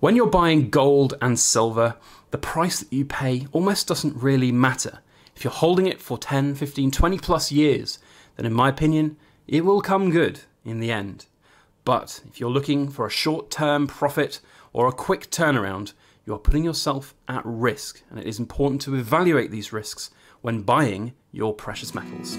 When you're buying gold and silver, the price that you pay almost doesn't really matter. If you're holding it for 10, 15, 20 plus years, then in my opinion, it will come good in the end. But if you're looking for a short term profit or a quick turnaround, you are putting yourself at risk, and it is important to evaluate these risks when buying your precious metals.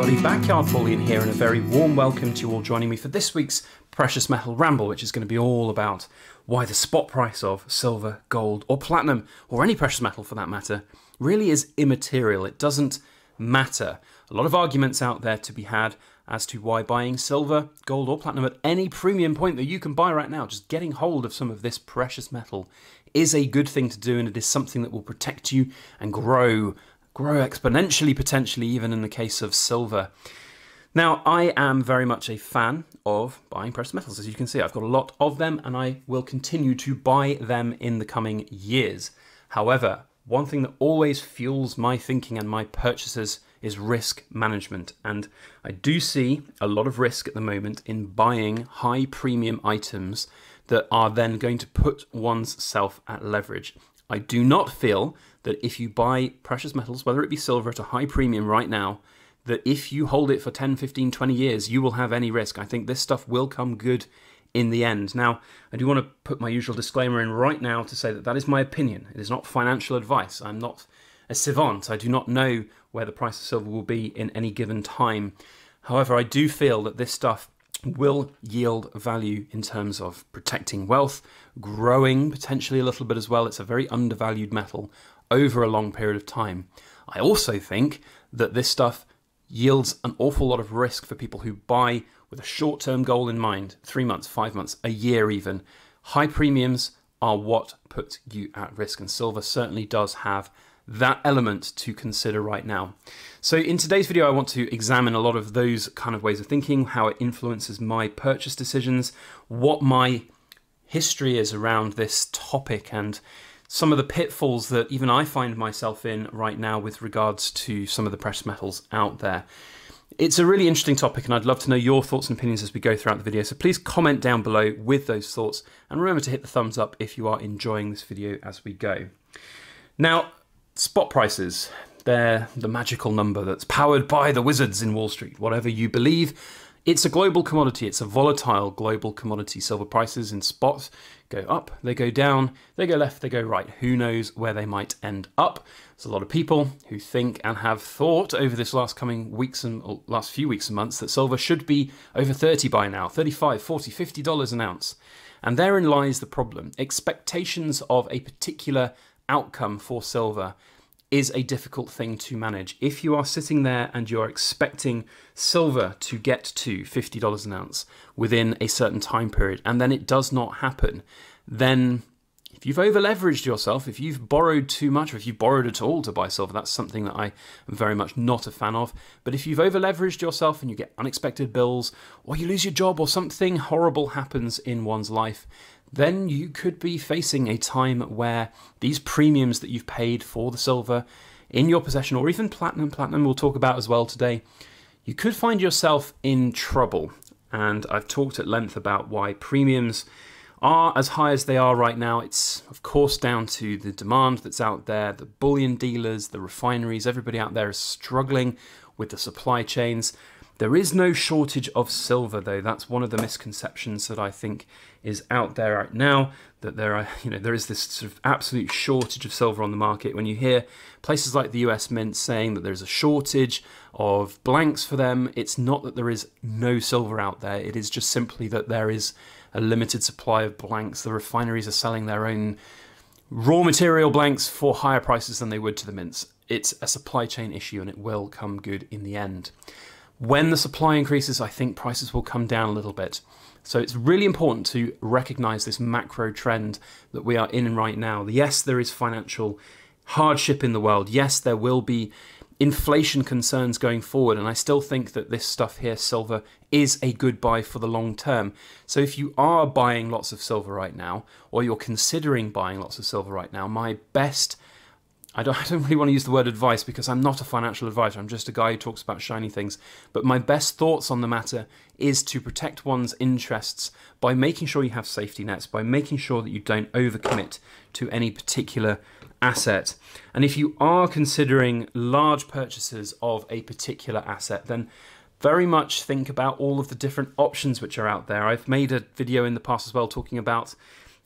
Everybody. Backyard Bullion here, and a very warm welcome to you all joining me for this week's Precious Metal Ramble, which is going to be all about why the spot price of silver, gold, or platinum, or any precious metal for that matter, really is immaterial. It doesn't matter. A lot of arguments out there to be had as to why buying silver, gold, or platinum at any premium point that you can buy right now, just getting hold of some of this precious metal, is a good thing to do, and it is something that will protect you and grow grow exponentially, potentially, even in the case of silver. Now, I am very much a fan of buying precious metals. As you can see, I've got a lot of them and I will continue to buy them in the coming years. However, one thing that always fuels my thinking and my purchases is risk management. And I do see a lot of risk at the moment in buying high premium items that are then going to put one's self at leverage. I do not feel that if you buy precious metals, whether it be silver at a high premium right now, that if you hold it for 10, 15, 20 years, you will have any risk. I think this stuff will come good in the end. Now, I do want to put my usual disclaimer in right now to say that that is my opinion. It is not financial advice. I'm not a savant. I do not know where the price of silver will be in any given time. However, I do feel that this stuff will yield value in terms of protecting wealth, growing potentially a little bit as well. It's a very undervalued metal over a long period of time. I also think that this stuff yields an awful lot of risk for people who buy with a short term goal in mind three months, five months, a year even. High premiums are what put you at risk, and silver certainly does have that element to consider right now. So, in today's video, I want to examine a lot of those kind of ways of thinking, how it influences my purchase decisions, what my history is around this topic, and some of the pitfalls that even I find myself in right now with regards to some of the precious metals out there. It's a really interesting topic, and I'd love to know your thoughts and opinions as we go throughout the video. So please comment down below with those thoughts, and remember to hit the thumbs up if you are enjoying this video as we go. Now, spot prices, they're the magical number that's powered by the wizards in Wall Street. Whatever you believe, it's a global commodity, it's a volatile global commodity. Silver prices in spot go up, they go down, they go left, they go right. Who knows where they might end up? There's a lot of people who think and have thought over this last coming weeks and last few weeks and months that silver should be over 30 by now, 35, 40, 50 dollars an ounce. And therein lies the problem. Expectations of a particular outcome for silver is a difficult thing to manage. If you are sitting there and you're expecting silver to get to $50 an ounce within a certain time period and then it does not happen, then if you've over leveraged yourself, if you've borrowed too much, or if you've borrowed at all to buy silver, that's something that I am very much not a fan of. But if you've over leveraged yourself and you get unexpected bills, or you lose your job, or something horrible happens in one's life, then you could be facing a time where these premiums that you've paid for the silver in your possession, or even platinum, platinum we'll talk about as well today, you could find yourself in trouble. And I've talked at length about why premiums are as high as they are right now. It's, of course, down to the demand that's out there, the bullion dealers, the refineries, everybody out there is struggling with the supply chains. There is no shortage of silver, though. That's one of the misconceptions that I think is out there right now. That there are, you know, there is this sort of absolute shortage of silver on the market. When you hear places like the U.S. Mint saying that there's a shortage of blanks for them, it's not that there is no silver out there. It is just simply that there is a limited supply of blanks. The refineries are selling their own raw material blanks for higher prices than they would to the mints. It's a supply chain issue, and it will come good in the end. When the supply increases, I think prices will come down a little bit. So it's really important to recognize this macro trend that we are in right now. Yes, there is financial hardship in the world. Yes, there will be inflation concerns going forward. And I still think that this stuff here, silver, is a good buy for the long term. So if you are buying lots of silver right now, or you're considering buying lots of silver right now, my best I don't, I don't really want to use the word advice because I'm not a financial advisor. I'm just a guy who talks about shiny things. But my best thoughts on the matter is to protect one's interests by making sure you have safety nets, by making sure that you don't overcommit to any particular asset. And if you are considering large purchases of a particular asset, then very much think about all of the different options which are out there. I've made a video in the past as well talking about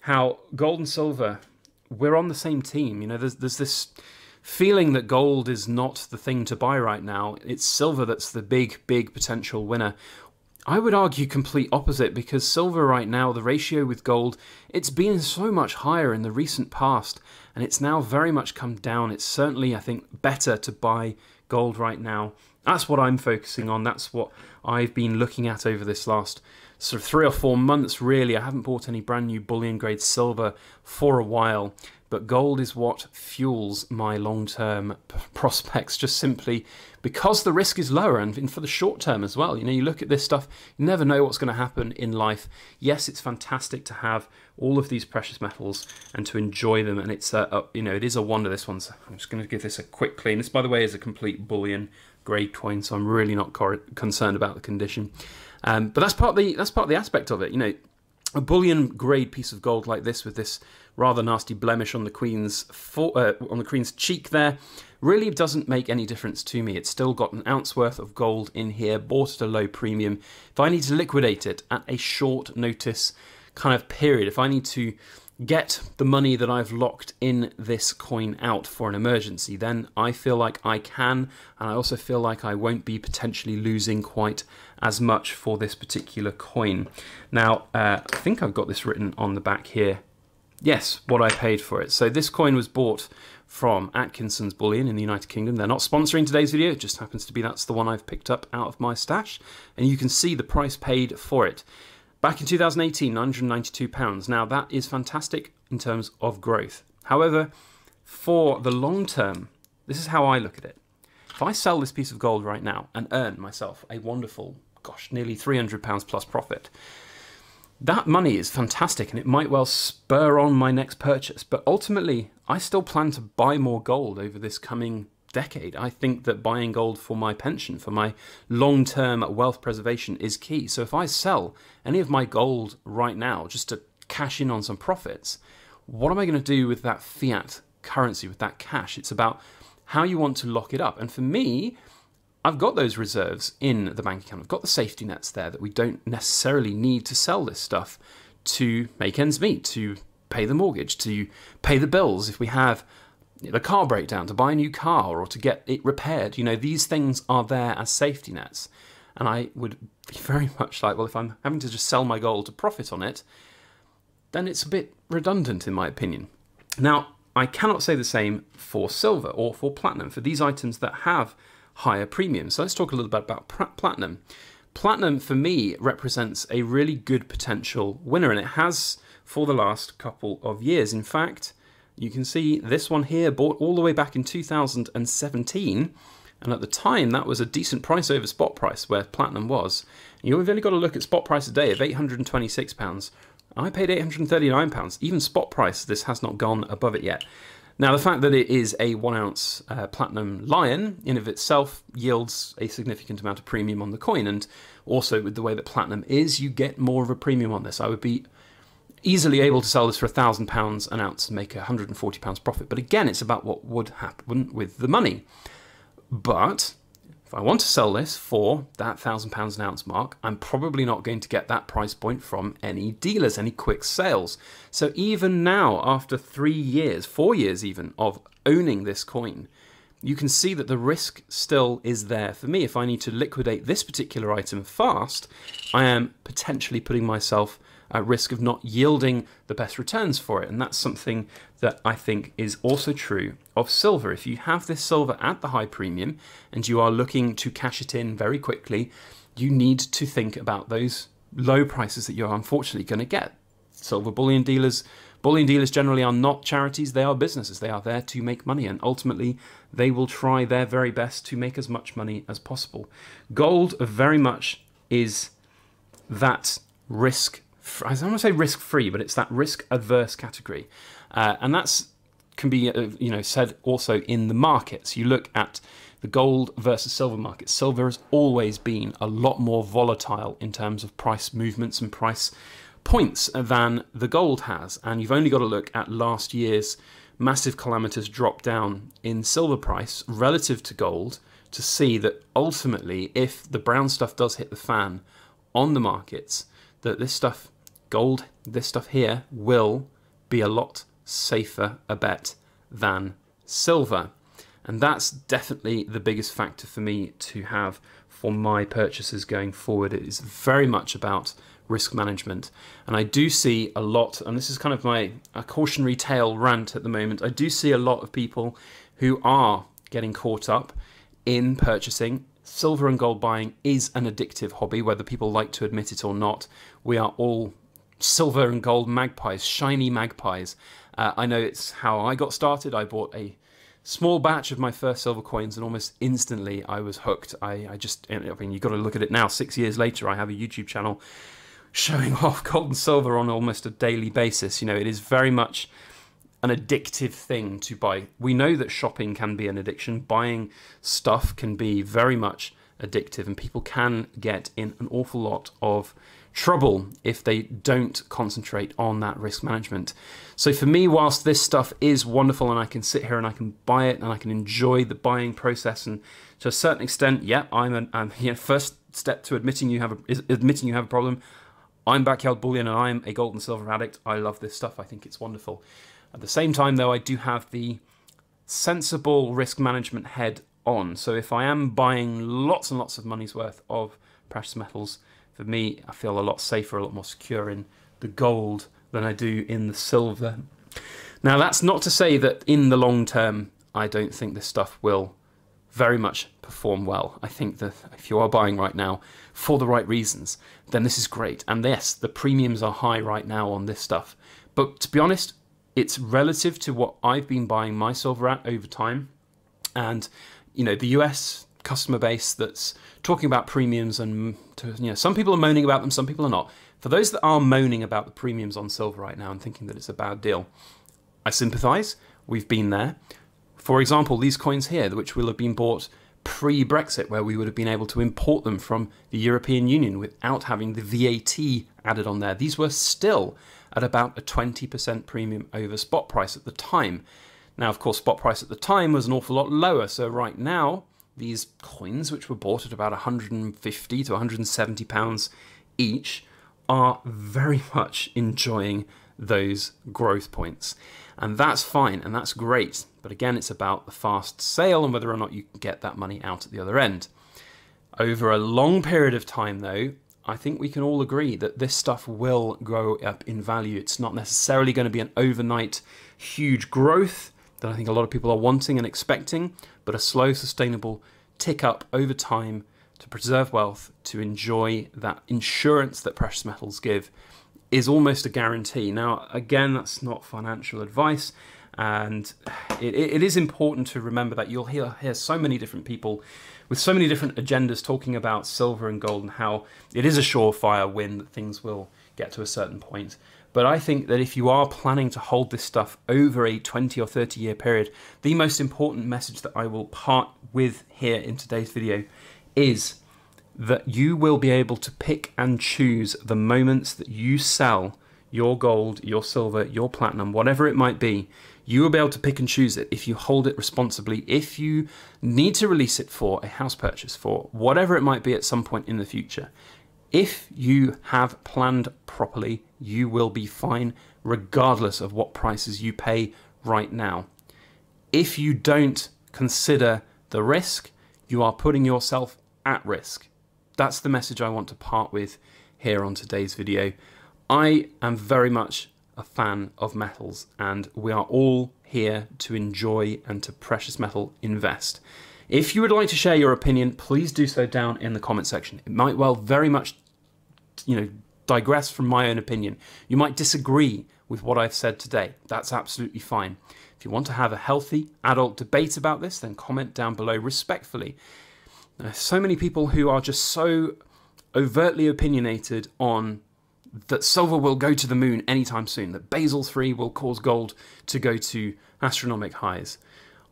how gold and silver we're on the same team. You know, there's there's this feeling that gold is not the thing to buy right now. It's silver that's the big big potential winner. I would argue complete opposite because silver right now, the ratio with gold, it's been so much higher in the recent past and it's now very much come down. It's certainly, I think, better to buy gold right now. That's what I'm focusing on. That's what I've been looking at over this last sort of three or four months, really. I haven't bought any brand new bullion grade silver for a while, but gold is what fuels my long term prospects just simply because the risk is lower and for the short term as well. You know, you look at this stuff, you never know what's going to happen in life. Yes, it's fantastic to have all of these precious metals and to enjoy them, and it's a, a you know it is a wonder. This one's I'm just going to give this a quick clean. This, by the way, is a complete bullion grade coin, so I'm really not concerned about the condition. Um, but that's part of the that's part of the aspect of it. You know, a bullion grade piece of gold like this with this rather nasty blemish on the queen's for, uh, on the queen's cheek there really doesn't make any difference to me. It's still got an ounce worth of gold in here, bought at a low premium. If I need to liquidate it at a short notice kind of period, if I need to get the money that I've locked in this coin out for an emergency, then I feel like I can, and I also feel like I won't be potentially losing quite as much for this particular coin. Now, uh, I think I've got this written on the back here. Yes, what I paid for it. So this coin was bought from Atkinson's Bullion in the United Kingdom. They're not sponsoring today's video, it just happens to be that's the one I've picked up out of my stash. And you can see the price paid for it. Back in 2018, £992. Now, that is fantastic in terms of growth. However, for the long term, this is how I look at it. If I sell this piece of gold right now and earn myself a wonderful, gosh, nearly £300 plus profit, that money is fantastic and it might well spur on my next purchase. But ultimately, I still plan to buy more gold over this coming decade. I think that buying gold for my pension, for my long term wealth preservation, is key. So if I sell any of my gold right now just to cash in on some profits, what am I going to do with that fiat currency, with that cash? It's about how you want to lock it up. And for me, I've got those reserves in the bank account. I've got the safety nets there that we don't necessarily need to sell this stuff to make ends meet, to pay the mortgage, to pay the bills. If we have the car breakdown, to buy a new car, or to get it repaired. You know, these things are there as safety nets. And I would be very much like, well, if I'm having to just sell my gold to profit on it, then it's a bit redundant, in my opinion. Now, I cannot say the same for silver or for platinum, for these items that have higher premiums. So let's talk a little bit about platinum. Platinum, for me, represents a really good potential winner, and it has for the last couple of years. In fact, you can see this one here bought all the way back in 2017 and at the time that was a decent price over spot price where platinum was. You've only got to look at spot price today of £826. I paid £839. Even spot price, this has not gone above it yet. Now, the fact that it is a one ounce uh, platinum lion in of itself yields a significant amount of premium on the coin, and also with the way that platinum is, you get more of a premium on this. I would be easily able to sell this for a thousand pounds an ounce and make a hundred and forty pounds profit. But again, it's about what would happen with the money. But I want to sell this for that thousand pounds an ounce mark, I'm probably not going to get that price point from any dealers, any quick sales. So even now, after three years, four years even, of owning this coin, you can see that the risk still is there for me. If I need to liquidate this particular item fast, I am potentially putting myself at risk of not yielding the best returns for it. And that's something that I think is also true of silver. If you have this silver at the high premium and you are looking to cash it in very quickly, you need to think about those low prices that you're unfortunately going to get. Silver bullion dealers, bullion dealers generally are not charities, they are businesses. They are there to make money and ultimately they will try their very best to make as much money as possible. Gold very much is that risk I don't want to say risk free, but it's that risk adverse category. Uh, and that's can be uh, you know said also in the markets. You look at the gold versus silver market. Silver has always been a lot more volatile in terms of price movements and price points than the gold has. And you've only got to look at last year's massive calamitous drop down in silver price relative to gold to see that ultimately, if the brown stuff does hit the fan on the markets, that this stuff, gold, this stuff here, will be a lot safer a bet than silver. And that's definitely the biggest factor for me to have for my purchases going forward. It is very much about risk management. And I do see a lot, and this is kind of my cautionary tale rant at the moment. I do see a lot of people who are getting caught up in purchasing. Silver and gold buying is an addictive hobby, whether people like to admit it or not. We are all silver and gold magpies, shiny magpies. Uh, I know it's how I got started. I bought a small batch of my first silver coins, and almost instantly I was hooked. I, I just, I mean, you've got to look at it now. Six years later, I have a YouTube channel showing off gold and silver on almost a daily basis. You know, it is very much an addictive thing to buy. We know that shopping can be an addiction, buying stuff can be very much addictive, and people can get in an awful lot of trouble if they don't concentrate on that risk management. So for me, whilst this stuff is wonderful and I can sit here and I can buy it and I can enjoy the buying process, and to a certain extent, yeah, I'm I'm, you know, first step to admitting you have a, admitting you have a problem. I'm backyard bullion and I'm a gold and silver addict. I love this stuff. I think it's wonderful. At the same time, though, I do have the sensible risk management head on. So if I am buying lots and lots of money's worth of precious metals, for me, I feel a lot safer, a lot more secure in the gold than I do in the silver. Now, that's not to say that in the long term, I don't think this stuff will very much perform well. I think that if you are buying right now for the right reasons, then this is great. And yes, the premiums are high right now on this stuff. But to be honest, it's relative to what I've been buying my silver at over time. And, you know, the US customer base that's talking about premiums and mm, to, you know some people are moaning about them some people are not. For those that are moaning about the premiums on silver right now and thinking that it's a bad deal i sympathize. We've been there. For example these coins here which will have been bought pre-brexit where we would have been able to import them from the european union without having the vat added on there. These were still at about a 20% premium over spot price at the time. Now of course spot price at the time was an awful lot lower. So right now these coins, which were bought at about 150 to 170 pounds each, are very much enjoying those growth points. And that's fine and that's great. But again, it's about the fast sale and whether or not you can get that money out at the other end. Over a long period of time, though, I think we can all agree that this stuff will grow up in value. It's not necessarily going to be an overnight huge growth that I think a lot of people are wanting and expecting, but a slow, sustainable tick up over time to preserve wealth, to enjoy that insurance that precious metals give, is almost a guarantee. Now, again, that's not financial advice, and it, it is important to remember that you'll hear, hear so many different people with so many different agendas talking about silver and gold and how it is a surefire win that things will get to a certain point. But I think that if you are planning to hold this stuff over a 20 or 30 year period, the most important message that I will part with here in today's video is that you will be able to pick and choose the moments that you sell your gold, your silver, your platinum, whatever it might be. You will be able to pick and choose it if you hold it responsibly, if you need to release it for a house purchase, for whatever it might be at some point in the future. If you have planned properly, you will be fine regardless of what prices you pay right now. If you don't consider the risk, you are putting yourself at risk. That's the message I want to part with here on today's video. I am very much a fan of metals, and we are all here to enjoy and to precious metal invest. If you would like to share your opinion, please do so down in the comment section. It might well very much you know, digress from my own opinion. You might disagree with what I've said today. That's absolutely fine. If you want to have a healthy adult debate about this, then comment down below respectfully. There are so many people who are just so overtly opinionated on that silver will go to the moon anytime soon, that Basel 3 will cause gold to go to astronomical highs.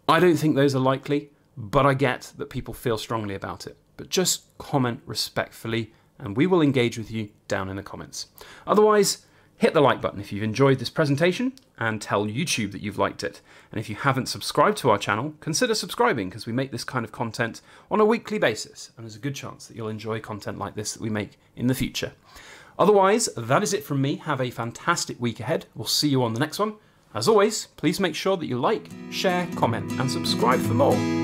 I don't think those are likely, but I get that people feel strongly about it. But just comment respectfully, and we will engage with you down in the comments. Otherwise, hit the like button if you've enjoyed this presentation and tell YouTube that you've liked it. And if you haven't subscribed to our channel, consider subscribing because we make this kind of content on a weekly basis, and there's a good chance that you'll enjoy content like this that we make in the future. Otherwise, that is it from me. Have a fantastic week ahead. We'll see you on the next one. As always, please make sure that you like, share, comment, and subscribe for more.